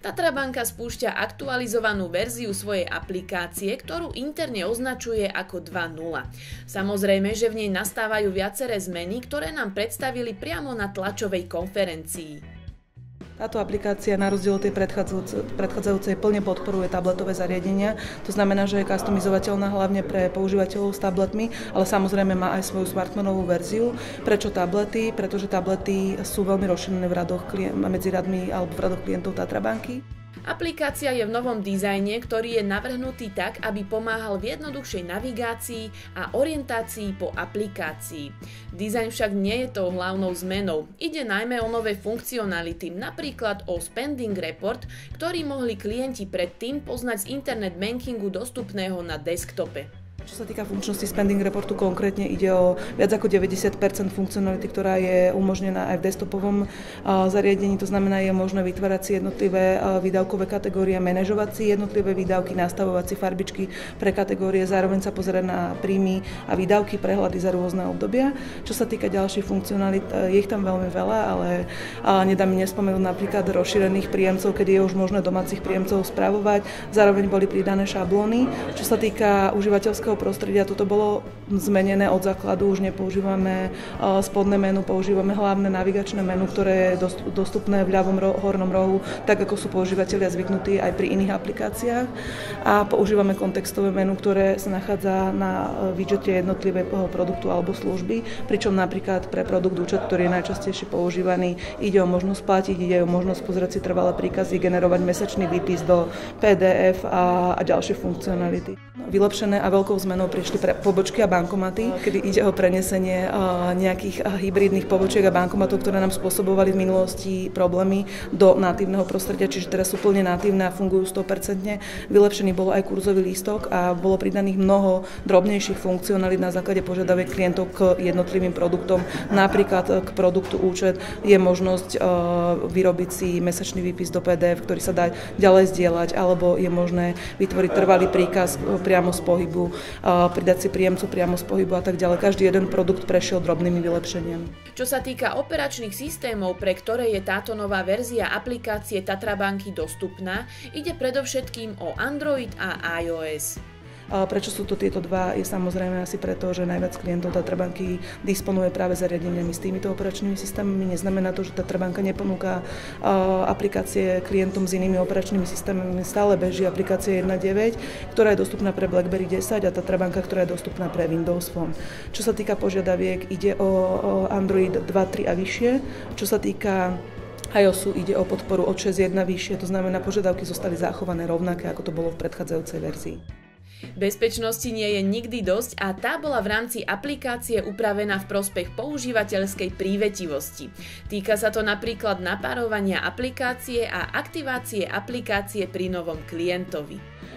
Tatra banka spúšťa aktualizovanú verziu svojej aplikácie, ktorú interne označuje ako 2.0. Samozrejme, že v nej nastávajú viaceré zmeny, ktoré nám predstavili priamo na tlačovej konferencii. Táto aplikácia na rozdiel od tej predchádzajúcej plne podporuje tabletové zariadenia. To znamená, že je customizovateľná hlavne pre používateľov s tabletmi, ale samozrejme má aj svoju smartphoneovú verziu. Prečo tablety? Pretože tablety sú veľmi rozšírené v radoch, medzi radmi alebo v radoch klientov Tatrabanky. Aplikácia je v novom dizajne, ktorý je navrhnutý tak, aby pomáhal v jednoduchšej navigácii a orientácii po aplikácii. Dizajn však nie je tou hlavnou zmenou. Ide najmä o nové funkcionality, napríklad o spending report, ktorý mohli klienti predtým poznať z internet bankingu dostupného na desktope. Čo sa týka funkčnosti spending reportu, konkrétne ide o viac ako 90% funkcionality, ktorá je umožnená aj v desktopovom zariadení. To znamená, je možné vytvárať si jednotlivé výdavkové kategórie, manažovať si jednotlivé výdavky, nastavovať si farbičky pre kategórie, zároveň sa pozerať na príjmy a výdavky, prehľady za rôzne obdobia. Čo sa týka ďalších funkcionalit, je ich tam veľmi veľa, ale nedá mi nespomenúť napríklad rozšírených príjemcov, kedy je už možné domácich príjemcov spravovať. Zároveň boli pridané šablóny. Čo sa týka užívateľského prostredia toto bolo zmenené od základu, už nepoužívame spodné menu, používame hlavné navigačné menu, ktoré je dostupné v ľavom hornom rohu, tak ako sú používateľia zvyknutí aj pri iných aplikáciách. A používame kontextové menu, ktoré sa nachádza na widgete jednotlivého produktu alebo služby, pričom napríklad pre produkt účet, ktorý je najčastejšie používaný, ide o možnosť platiť, ide o možnosť pozrieť si trvalé príkazy, generovať mesačný výpis do PDF a, a ďalšie funkcionality. Vylepšené a veľkou zmenou prišli pre pobočky a bankomaty, kedy ide o prenesenie nejakých hybridných pobočiek a bankomatov, ktoré nám spôsobovali v minulosti problémy do natívneho prostredia, čiže teraz sú plne natívne a fungujú 100%. Vylepšený bol aj kurzový lístok a bolo pridaných mnoho drobnejších funkcionalít na základe požiadaviek klientov k jednotlivým produktom. Napríklad k produktu účet je možnosť vyrobiť si mesačný výpis do PDF, ktorý sa dá ďalej zdieľať, alebo je možné vytvoriť trvalý príkaz priamo z pohybu pridať si príjemcu priamo z pohybu a tak ďalej. Každý jeden produkt prešiel drobnými vylepšeniami. Čo sa týka operačných systémov, pre ktoré je táto nová verzia aplikácie Tatrabanky dostupná, ide predovšetkým o Android a iOS. Prečo sú to tieto dva? Je samozrejme asi preto, že najviac klientov Tatrabanky disponuje práve zariadeniami s týmito operačnými systémami. Neznamená to, že Tatrabanka neponúka aplikácie klientom s inými operačnými systémami. Stále beží aplikácia 1.9, ktorá je dostupná pre BlackBerry 10 a Tatrabanka, ktorá je dostupná pre Windows Phone. Čo sa týka požiadaviek, ide o Android 2.3 a vyššie. Čo sa týka iOSu ide o podporu od 6.1 vyššie, to znamená, požiadavky zostali zachované rovnaké, ako to bolo v predchádzajúcej verzii. Bezpečnosti nie je nikdy dosť a tá bola v rámci aplikácie upravená v prospech používateľskej prívetivosti. Týka sa to napríklad napárovania aplikácie a aktivácie aplikácie pri novom klientovi.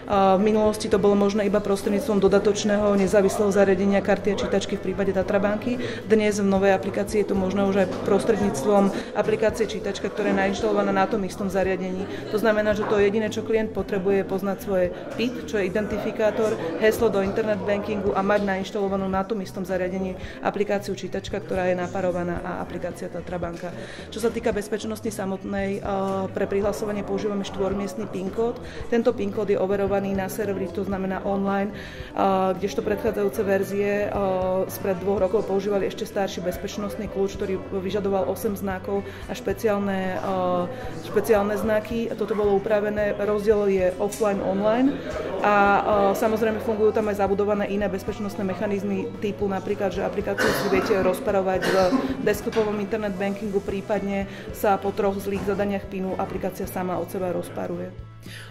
V minulosti to bolo možné iba prostredníctvom dodatočného nezávislého zariadenia karty a čítačky v prípade Tatrabanky. Dnes v novej aplikácii je to možné už aj prostredníctvom aplikácie čítačka, ktorá je nainštalovaná na tom istom zariadení. To znamená, že to jediné, čo klient potrebuje, je poznať svoje PIT, čo je identifikátor, heslo do internet bankingu a mať nainštalovanú na tom istom zariadení aplikáciu čítačka, ktorá je naparovaná a aplikácia Tatrabanka. Čo sa týka bezpečnosti samotnej, pre prihlasovanie používame štvormiestný PIN kód. Tento PIN kód je overovaný instalovaný na serveri, to znamená online, kdežto predchádzajúce verzie spred dvoch rokov používali ešte starší bezpečnostný kľúč, ktorý vyžadoval 8 znakov a špeciálne, špeciálne znaky. Toto bolo upravené, rozdiel je offline, online a samozrejme fungujú tam aj zabudované iné bezpečnostné mechanizmy typu napríklad, že aplikáciu si viete rozparovať v desktopovom internet bankingu, prípadne sa po troch zlých zadaniach PINu aplikácia sama od seba rozparuje.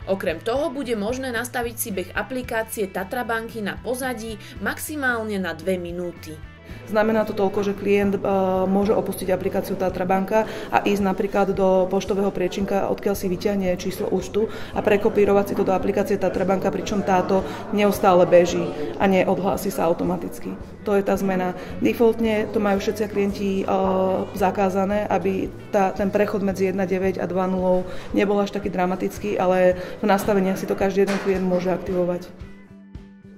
Okrem toho bude možné nastaviť si beh aplikácie Tatrabanky na pozadí maximálne na 2 minúty. Znamená to toľko, že klient uh, môže opustiť aplikáciu Tatra Banka a ísť napríklad do poštového priečinka, odkiaľ si vyťahne číslo účtu a prekopírovať si to do aplikácie Tatra Banka, pričom táto neustále beží a neodhlási sa automaticky. To je tá zmena. Defaultne to majú všetci klienti uh, zakázané, aby tá, ten prechod medzi 1.9 a 2.0 nebol až taký dramatický, ale v nastaveniach si to každý jeden klient môže aktivovať.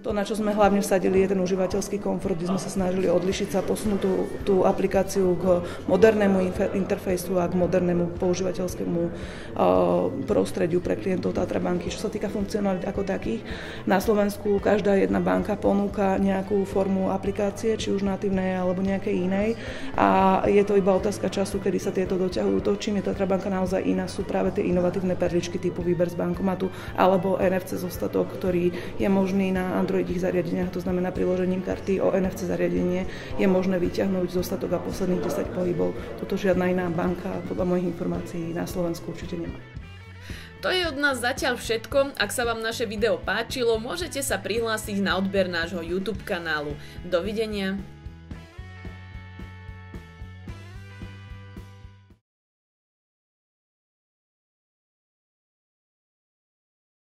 To, na čo sme hlavne vsadili, je ten užívateľský komfort, kde sme sa snažili odlišiť sa, posunúť tú, tú aplikáciu k modernému interfejsu a k modernému používateľskému uh, prostrediu pre klientov Tatra banky. Čo sa týka funkcionalít ako takých, na Slovensku každá jedna banka ponúka nejakú formu aplikácie, či už natívnej alebo nejakej inej a je to iba otázka času, kedy sa tieto doťahujú. To, čím je Tatra banka naozaj iná, sú práve tie inovatívne perličky typu výber z bankomatu alebo NFC zostatok, ktorý je možný na Androidích zariadeniach, to znamená priložením karty o NFC zariadenie je možné vyťahnuť zostatok a posledných 10 pohybov. Toto žiadna iná banka podľa mojich informácií na Slovensku určite nemá. To je od nás zatiaľ všetko. Ak sa vám naše video páčilo, môžete sa prihlásiť na odber nášho YouTube kanálu. Dovidenia.